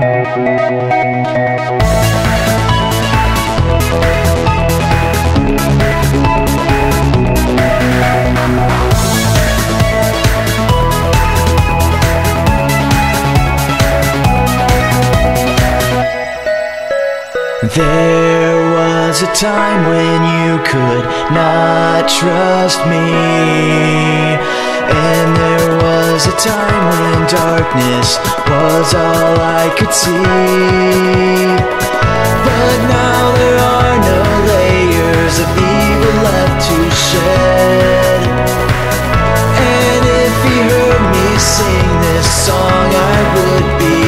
There was a time when you could not trust me. Was a time when darkness was all I could see. But now there are no layers of evil left to shed. And if he heard me sing this song, I would be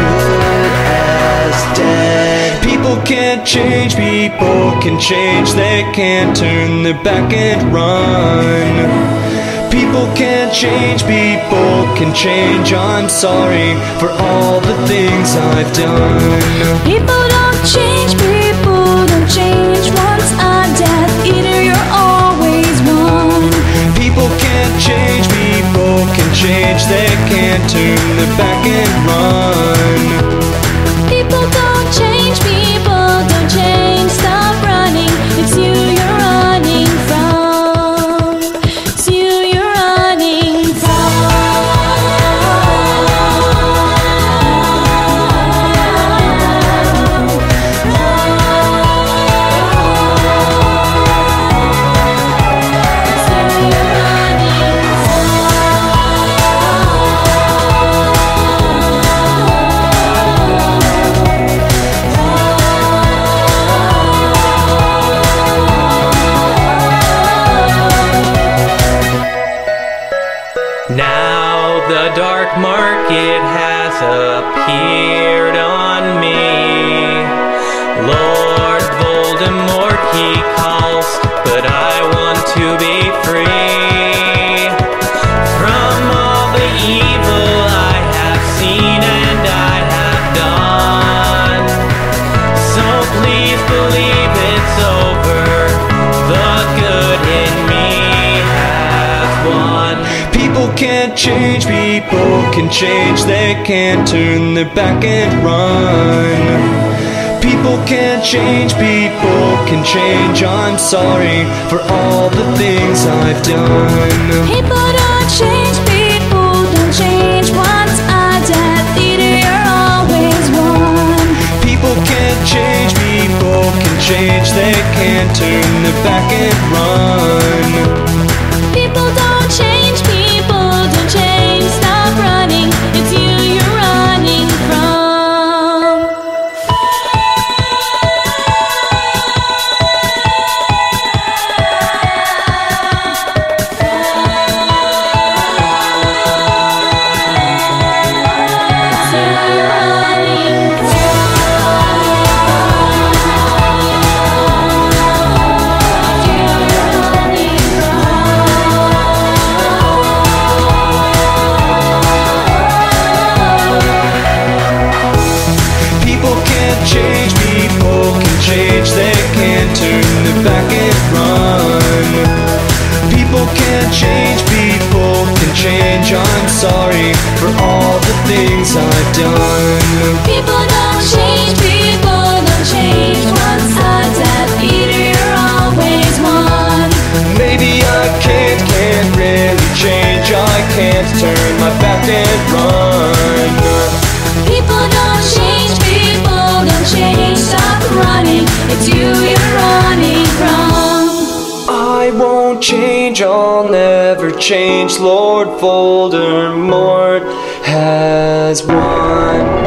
good as dead. People can't change, people can change, they can't turn their back and run. People can't change, people can change. I'm sorry for all the things I've done. People don't change, people don't change. Once a Death Eater you're always one. People can't change, people can change, they can't turn the Dark Mark has appeared on me. Lord Voldemort, he calls, but I want to be free from all the evil can't change, people can change, they can't turn their back and run. People can't change, people can change. I'm sorry for all the things I've done. People don't change, people don't change. Once a Death Eater you're always one. People can't change, people can change, they can't turn their back and run. It's I'm sorry for all the things I've done. People change, I'll never change. Lord Voldemort has won.